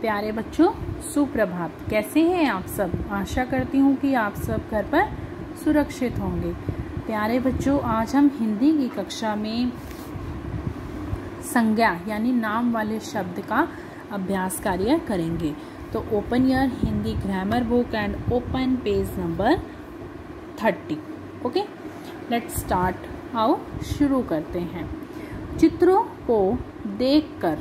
प्यारे बच्चों, सुप्रभात। कैसे हैं आप सब? आशा करती हूँ कि आप सब घर पर सुरक्षित होंगे। प्यारे बच्चों, आज हम हिंदी की कक्षा में संज्ञा यानी नाम वाले शब्द का अभ्यास कार्य करेंगे। तो open your Hindi grammar book and open page number thirty okay let's start आओ, शुरू करते हैं। चित्रों को देखकर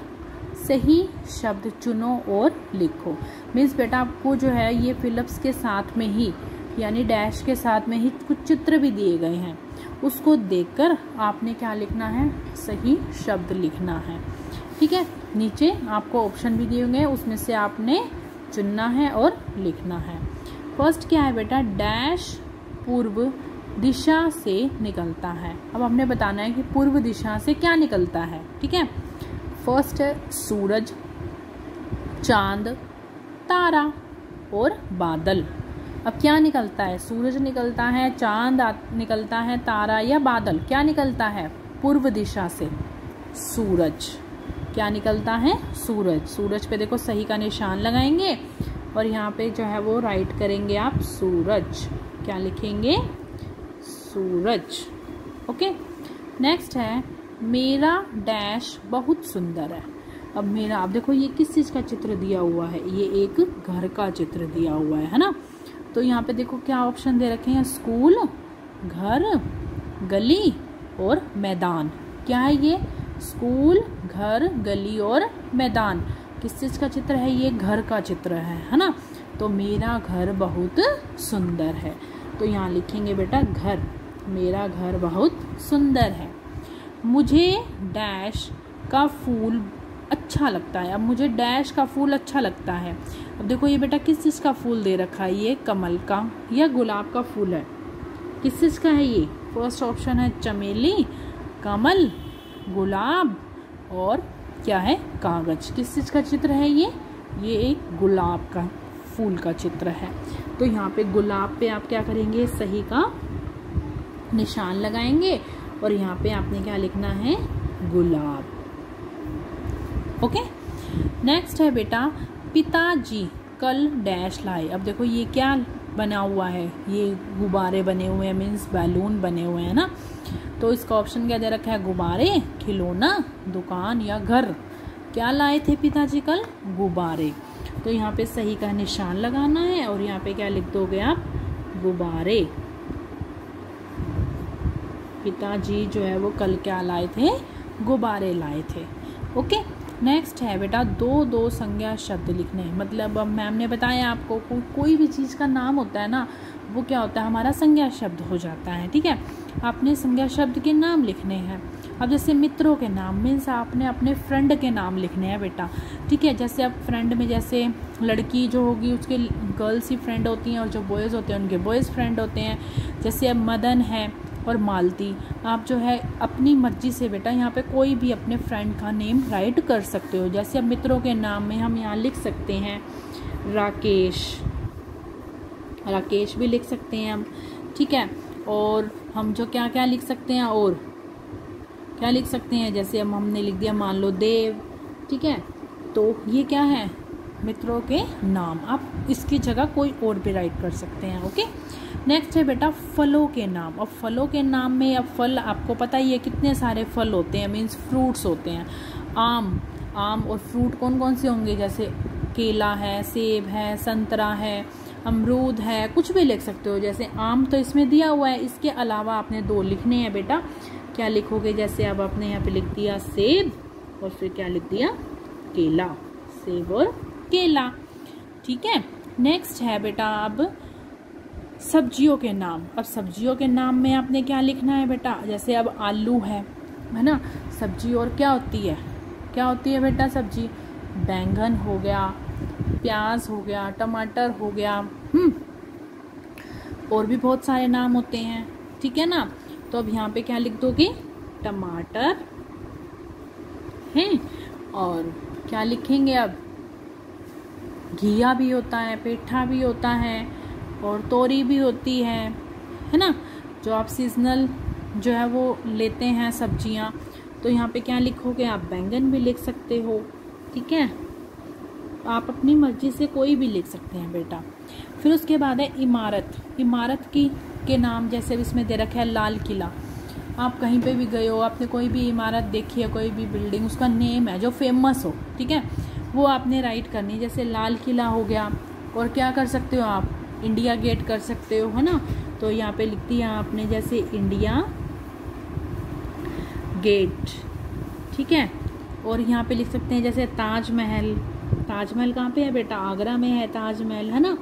सही शब्द चुनो और लिखो। मीन्स बेटा, आपको जो है ये फिलिप्स के साथ में ही, यानी डैश के साथ में ही कुछ चित्र भी दिए गए हैं। उसको देखकर आपने क्या लिखना है? सही शब्द लिखना है। ठीक है? नीचे आपको ऑप्शन भी दिए हुए उसमें से आपने चुनना है और लिखना है। फ़र्स्ट क्या है बेटा? डैश पूर्व दिशा से निकलता है। अब हमने बताना है कि पूर्व दिशा से क्या निकलता है। ठीक है? फ़र्स्ट है सूरज, चाँद, तारा और बादल। अब क्या निकलता है? सूरज निकलता है, चाँद निकलता है, तारा या बादल? क्या निकलता है? पूर्व दिशा से। सूरज। क्या निकलता है? सूरज। सूरज पे देखो सही का निशान लगाएँगे और यहाँ पे जो है वो राइट करेंगे आप सूरज। क्या लिखेंगे? सूरज। ओके नेक्स्ट है मेरा डैश बहुत सुंदर है। अब मेरा आप देखो ये किस चीज़ का चित्र दिया हुआ है? ये एक घर का चित्र दिया हुआ है है ना? तो यहाँ पे देखो क्या ऑप्शन दे रखे हैं। स्कूल, घर, गली और मैदान। क्या है ये? स्कूल, घर, गली और मैदान। किस चीज़ का चित्र है? ये घर का चित्र है है ना? तो मेरा घर बहुत सुंदर है। तो यहाँ लिखेंगे बेटा, घर। मेरा घर बहुत सुंदर है। मुझे डैश का फूल अच्छा लगता है। अब मुझे डैश का फूल अच्छा लगता है। अब देखो ये बेटा किस चीज़ का फूल दे रखा है? ये कमल का या गुलाब का फूल है। किस चीज़ का है ये? फ़र्स्ट ऑप्शन है चमेली, कमल, गुलाब और क्या है? कागज़। किस चीज़ का चित्र है ये? ये एक गुलाब का फूल का चित्र है। तो यहाँ पे गुलाब पे आप क्या करेंगे? सही का निशान लगाएँगे। और यहाँ पे आपने क्या लिखना है? गुलाब। ओके? नेक्स्ट है बेटा, पिताजी, कल डैश लाए। अब देखो ये क्या बना हुआ है? ये गुब्बारे बने हुए हैं मीन्स बैलून बने हुए हैं ना? तो इसका ऑप्शन क्या दे रखा है? गुब्बारे, खिलौना, दुकान या घर। क्या लाए थे पिताजी कल? गुब्बारे। तो यहाँ पे सही का निशान लगाना है और यहाँ पे क्या लिख दोगे आप? गुब्बारे। पिताजी जो है वो कल क्या लाए थे? गुब्बारे लाए थे। ओके? नेक्स्ट है बेटा दो दो संज्ञा शब्द लिखने मतलब अब मैम ने बताया आपको को, कोई भी चीज़ का नाम होता है ना वो क्या होता है? हमारा संज्ञा शब्द हो जाता है ठीक है? आपने संज्ञा शब्द के नाम लिखने हैं। अब जैसे मित्रों के नाम मीन्स आपने अपने फ्रेंड के नाम लिखने हैं बेटा ठीक है? जैसे अब फ्रेंड में जैसे लड़की जो होगी उसके गर्ल्स ही फ्रेंड होती हैं और जो बॉयज़ होते हैं उनके बॉयज़ फ्रेंड होते हैं। जैसे अब मदन है और मालती। आप जो है अपनी मर्ज़ी से बेटा यहाँ पे कोई भी अपने फ्रेंड का नेम राइट कर सकते हो। जैसे अब मित्रों के नाम में हम यहाँ लिख सकते हैं राकेश। राकेश भी लिख सकते हैं हम, ठीक है? और हम जो क्या क्या लिख सकते हैं? और क्या लिख सकते हैं? जैसे हम हमने लिख दिया मान लो देव, ठीक है? तो ये क्या है? मित्रों के नाम। आप इसकी जगह कोई और भी राइट कर सकते हैं ओके नेक्स्ट है बेटा फलों के नाम। अब फलों के नाम में अब फल आपको पता ही है कितने सारे फल होते हैं मीन्स फ्रूट्स होते हैं। आम आम और फ्रूट कौन कौन से होंगे? जैसे केला है, सेब है, संतरा है, अमरूद है, कुछ भी लिख सकते हो। जैसे आम तो इसमें दिया हुआ है, इसके अलावा आपने दो लिखने हैं बेटा। क्या लिखोगे? जैसे अब आपने यहाँ पे लिख दिया सेब और फिर क्या लिख दिया? केला। सेब और केला। ठीक है? नेक्स्ट है बेटा अब सब्जियों के नाम। अब सब्जियों के नाम में आपने क्या लिखना है बेटा? जैसे अब आलू है है ना? सब्ज़ी और क्या होती है? क्या होती है बेटा सब्ज़ी? बैंगन हो गया, प्याज हो गया, टमाटर हो गया हम्म। और भी बहुत सारे नाम होते हैं, ठीक है ना? तो अब यहाँ पे क्या लिख दोगे? टमाटर है। और क्या लिखेंगे अब? घिया भी होता है, पेठा भी होता है और तोरी भी होती है है ना? जो आप सीजनल जो है वो लेते हैं सब्ज़ियाँ तो यहाँ पे क्या लिखोगे? आप बैंगन भी लिख सकते हो, ठीक है? आप अपनी मर्ज़ी से कोई भी लिख सकते हैं बेटा। फिर उसके बाद है इमारत। इमारत की, के नाम जैसे इसमें दे रखा है, लाल किला। आप कहीं पे भी गए हो, आपने कोई भी इमारत देखी है, कोई भी बिल्डिंग, उसका नेम है जो फ़ेमस हो, ठीक है? वो आपने राइट करनी है, जैसे लाल किला हो गया, और क्या कर सकते हो आप? इंडिया गेट कर सकते हो, है ना? तो यहाँ पे लिख दिया आपने जैसे इंडिया गेट ठीक है? और यहाँ पे लिख सकते हैं जैसे ताजमहल। ताजमहल कहाँ पे है बेटा? आगरा में है ताजमहल, है ना?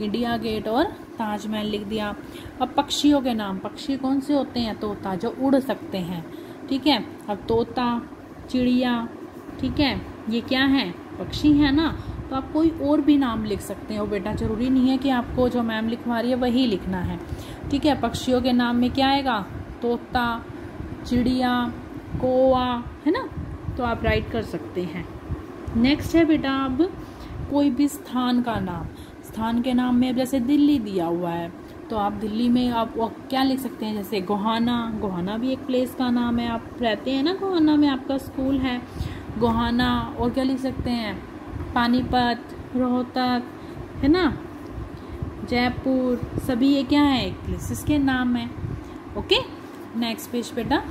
इंडिया गेट और ताजमहल लिख दिया। अब पक्षियों के नाम। पक्षी कौन से होते हैं? तोता, जो उड़ सकते हैं, ठीक है? अब तोता, चिड़िया, ठीक है? ये क्या है? पक्षी है ना? तो आप कोई और भी नाम लिख सकते हो बेटा। ज़रूरी नहीं है कि आपको जो मैम लिखवा रही है वही लिखना है। ठीक है, पक्षियों के नाम में क्या आएगा? तोता, चिड़िया, कोआ, है ना? तो आप राइट कर सकते हैं। नेक्स्ट है बेटा अब कोई भी स्थान का नाम। स्थान के नाम में जैसे दिल्ली दिया हुआ है तो आप दिल्ली में आप क्या लिख सकते हैं? जैसे गोहाना। गोहाना भी एक प्लेस का नाम है। आप रहते हैं ना गोहाना में, आपका स्कूल है। गोहाना और क्या लिख सकते हैं? पानीपत, रोहतक, है ना? जयपुर, सभी ये क्या है? प्लेसेस के नाम है। ओके नेक्स्ट पेज बेटा।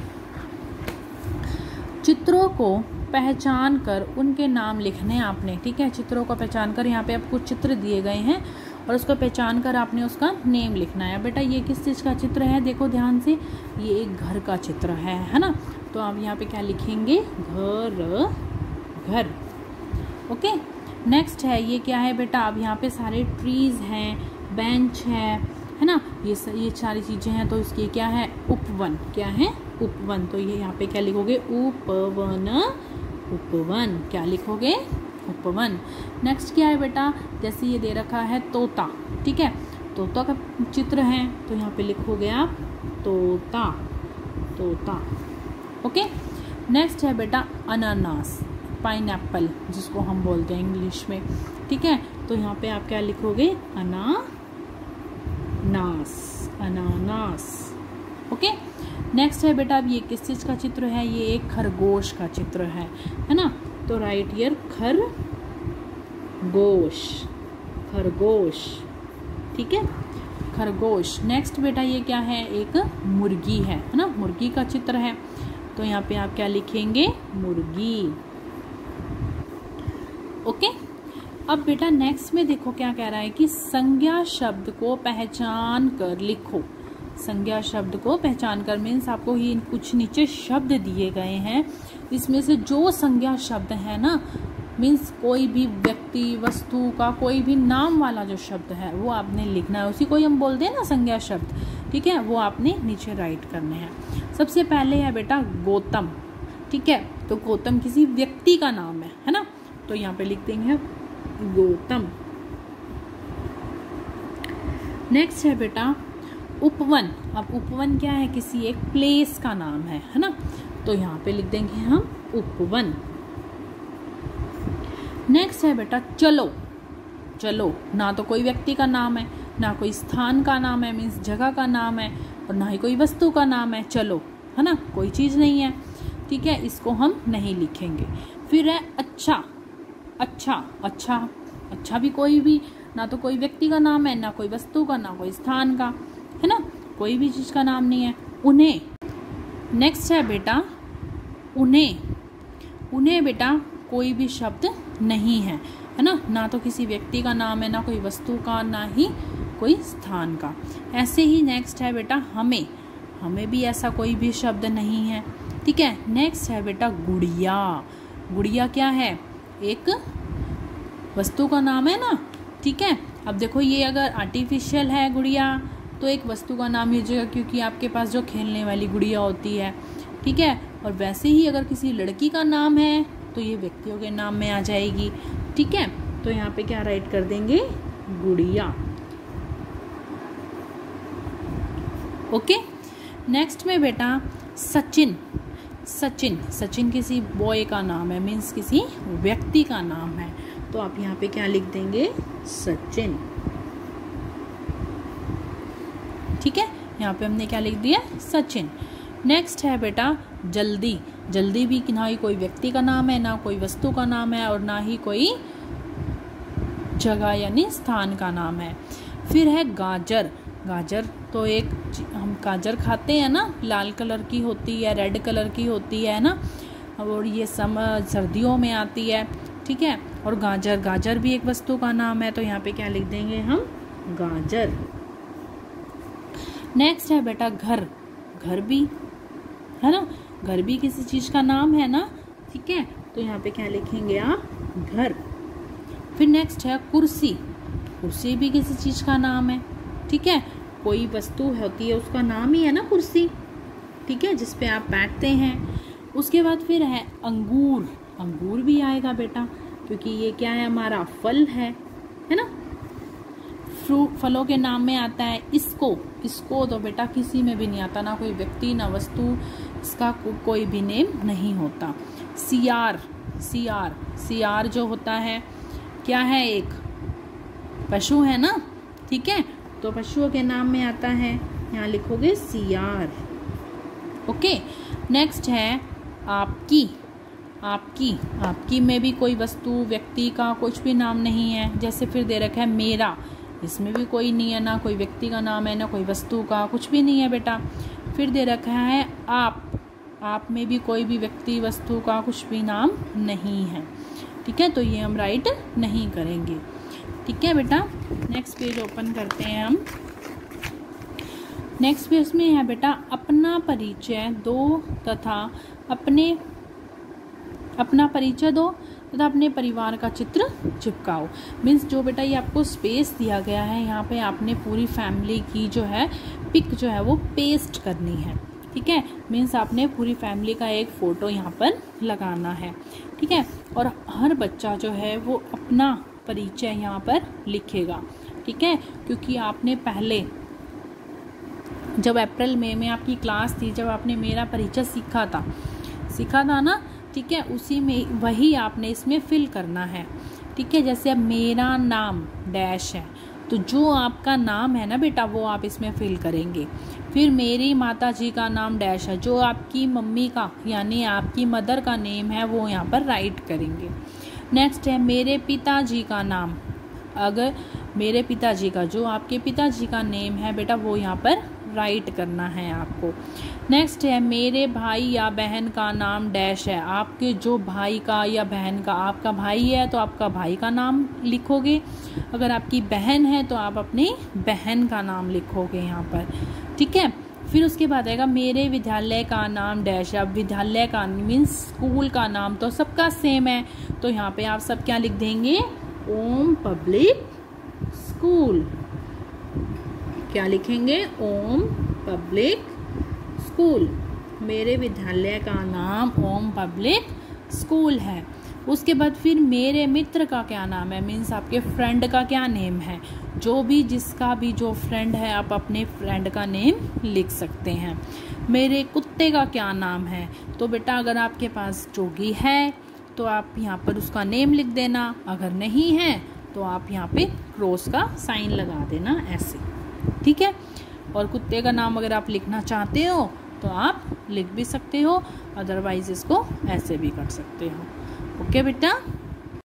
चित्रों को पहचान कर उनके नाम लिखने आपने, ठीक है? चित्रों को पहचान कर यहाँ पे कुछ चित्र दिए गए हैं और उसको पहचान कर आपने उसका नेम लिखना है। बेटा ये किस चीज़ का चित्र है? देखो ध्यान से, ये एक घर का चित्र है है ना? तो आप यहाँ पे क्या लिखेंगे? घर घर। ओके? नेक्स्ट है ये क्या है बेटा? अब यहाँ पे सारे ट्रीज हैं बेंच है है ना? ये स, ये सारी चीज़ें हैं तो इसके क्या है? उपवन। क्या है? उपवन। तो ये यहाँ पे क्या लिखोगे? उपवन। उपवन। क्या लिखोगे? उपवन। नेक्स्ट क्या है बेटा? जैसे ये दे रखा है तोता। ठीक है? तोता का चित्र है तो यहाँ पे लिखोगे आप तोता। तोता। ओके? नेक्स्ट है बेटा अनानास। पाइन जिसको हम बोलते हैं इंग्लिश में। ठीक है? तो यहाँ पे आप क्या लिखोगे? अना नास अनानास। ओके नेक्स्ट है बेटा, अब ये किस चीज़ का चित्र है? ये एक खरगोश का चित्र है। है ना? तो राइट ईयर खर गोश खरगोश। ठीक है? खरगोश। नेक्स्ट बेटा, ये क्या है? एक मुर्गी है। है ना? मुर्गी का चित्र है। तो यहाँ पे आप क्या लिखेंगे? मुर्गी। ओके? अब बेटा नेक्स्ट में देखो क्या कह रहा है कि संज्ञा शब्द को पहचान कर लिखो। संज्ञा शब्द को पहचान कर मीन्स आपको ये कुछ नीचे शब्द दिए गए हैं। इसमें से जो संज्ञा शब्द है ना मीन्स कोई भी व्यक्ति, वस्तु का कोई भी नाम वाला जो शब्द है, वो आपने लिखना है। उसी को हम बोलते हैं ना संज्ञा शब्द। ठीक है? वो आपने नीचे राइट करने हैं। सबसे पहले है बेटा गौतम। ठीक है? तो गौतम किसी व्यक्ति का नाम है है ना? तो यहाँ पे लिख देंगे गौतम। नेक्स्ट है बेटा, उपवन। अब उपवन क्या है? किसी एक प्लेस का नाम है है ना? तो यहाँ पे लिख देंगे हम उपवन। नेक्स्ट है बेटा, चलो। चलो, ना तो कोई व्यक्ति का नाम है, ना कोई स्थान का नाम है मीन्स जगह का नाम है, और ना ही कोई वस्तु का नाम है, चलो, है ना? कोई चीज़ नहीं है। ठीक है, इसको हम नहीं लिखेंगे। फिर है अच्छा। अच्छा अच्छा अच्छा भी कोई भी, ना तो कोई व्यक्ति का नाम है, ना कोई वस्तु का, ना कोई स्थान का, है ना? कोई भी चीज़ का नाम नहीं है। उन्हें नेक्स्ट है बेटा, उन्हें उन्हें बेटा कोई भी शब्द नहीं है है ना? ना तो किसी व्यक्ति का नाम है, ना कोई वस्तु का, ना ही कोई स्थान का। ऐसे ही नेक्स्ट है बेटा, हमें हमें भी ऐसा कोई भी शब्द नहीं है, ठीक है? नेक्स्ट है बेटा गुड़िया। गुड़िया क्या है? एक वस्तु का नाम है ना? ठीक है? अब देखो, ये अगर आर्टिफिशियल है गुड़िया तो एक वस्तु का नाम लीजिएगा क्योंकि आपके पास जो खेलने वाली गुड़िया होती है, ठीक है? और वैसे ही अगर किसी लड़की का नाम है तो ये व्यक्तियों के नाम में आ जाएगी, ठीक है? तो यहाँ पे क्या राइट कर देंगे? गुड़िया। ओके नेक्स्ट में बेटा, सचिन। सचिन सचिन किसी बॉय का नाम है मीन्स किसी व्यक्ति का नाम है। तो आप यहाँ पे क्या लिख देंगे? सचिन। ठीक है? यहाँ पे हमने क्या लिख दिया? सचिन। नेक्स्ट है बेटा, जल्दी। जल्दी भी ना ही कोई व्यक्ति का नाम है, ना कोई वस्तु का नाम है, और ना ही कोई जगह यानी स्थान का नाम है। फिर है गाजर। गाजर तो एक हम गाजर खाते हैं ना, लाल कलर की होती है, रेड कलर की होती है ना? और ये सम, सर्दियों में आती है, ठीक है? और गाजर गाजर भी एक वस्तु का नाम है तो यहाँ पे क्या लिख देंगे हम? गाजर। नेक्स्ट है बेटा घर घर भी, है ना? घर भी किसी चीज़ का नाम है ना, ठीक है? तो यहाँ पे क्या लिखेंगे आप? घर। फिर नेक्स्ट है कुर्सी कुर्सी भी किसी चीज़ का नाम है ठीक है? कोई वस्तु होती है उसका नाम ही है ना कुर्सी। ठीक है? जिसपे आप बैठते हैं। उसके बाद फिर है अंगूर। अंगूर भी आएगा बेटा क्योंकि ये क्या है? हमारा फल है। है ना? फ्रूट फलों के नाम में आता है इसको। इसको तो बेटा किसी में भी नहीं आता ना कोई व्यक्ति ना वस्तु। इसका को, कोई भी नेम नहीं होता। सियार। सियार। सियार जो होता है क्या है एक? पशु है ना? ठीक है? तो पशुओं के नाम में आता है। यहाँ लिखोगे सियार। ओके नेक्स्ट है आपकी। आपकी। आपकी में भी कोई वस्तु, व्यक्ति का कुछ भी नाम नहीं है। जैसे फिर दे रखा है मेरा। इसमें भी कोई नहीं है ना, कोई व्यक्ति का नाम है, ना कोई वस्तु का कुछ भी नहीं है बेटा। फिर दे रखा है आप। आप में भी कोई भी व्यक्ति, वस्तु का कुछ भी नाम नहीं है। ठीक है तो ये हम राइट नहीं करेंगे। ठीक है बेटा? नेक्स्ट पेज ओपन करते हैं हम। नेक्स्ट पेज में है बेटा, अपना परिचय दो तथा अपने, अपना परिचय दो तथा अपने परिवार का चित्र चिपकाओ। मीन्स जो बेटा ये आपको स्पेस दिया गया है, यहाँ पे आपने पूरी फैमिली की जो है पिक जो है वो पेस्ट करनी है। ठीक है? मीन्स आपने पूरी फैमिली का एक फ़ोटो यहाँ पर लगाना है। ठीक है? और हर बच्चा जो है वो अपना परिचय यहाँ पर लिखेगा, ठीक है? क्योंकि आपने पहले, जब अप्रैल, मई में में आपकी क्लास थी, जब आपने मेरा परिचय सीखा था सीखा था ना, ठीक है? उसी में वही आपने इसमें फिल करना है, ठीक है? जैसे अब मेरा नाम डैश है तो जो आपका नाम है ना बेटा, वो आप इसमें फिल करेंगे। फिर मेरी माता जी का नाम डैश है, जो आपकी मम्मी का, यानी आपकी मदर का नेम है, वो यहाँ पर राइट करेंगे। नेक्स्ट है, मेरे पिताजी का नाम। अगर मेरे पिताजी का, जो आपके पिताजी का नेम है, बेटा, वो यहाँ पर राइट करना है आपको। नेक्स्ट है, मेरे भाई या बहन का नाम डैश है। आपके जो भाई का या बहन का, आपका भाई है तो आपका भाई का नाम लिखोगे। अगर आपकी बहन है तो आप अपनी बहन का नाम लिखोगे यहाँ पर। ठीक है? फिर उसके बाद आएगा, मेरे विद्यालय का नाम डैश अब विद्यालय का मीन्स स्कूल का नाम तो सबका सेम है। तो यहाँ पे आप सब क्या लिख देंगे? ओम पब्लिक स्कूल क्या लिखेंगे? ओम पब्लिक स्कूल मेरे विद्यालय का नाम ओम पब्लिक स्कूल है। उसके बाद फिर मेरे मित्र का क्या नाम है? मीन्स आपके फ्रेंड का क्या नेम है? जो भी, जिसका भी जो फ्रेंड है, आप अपने फ्रेंड का नेम लिख सकते हैं। मेरे कुत्ते का क्या नाम है? तो बेटा, अगर आपके पास जोगी है तो आप यहाँ पर उसका नेम लिख देना। अगर नहीं है तो आप यहाँ पे क्रॉस का साइन लगा देना, ऐसे। ठीक है? और कुत्ते का नाम अगर आप लिखना चाहते हो तो आप लिख भी सकते हो अदरवाइज़ इसको ऐसे भी कर सकते हो। ओके बेटा?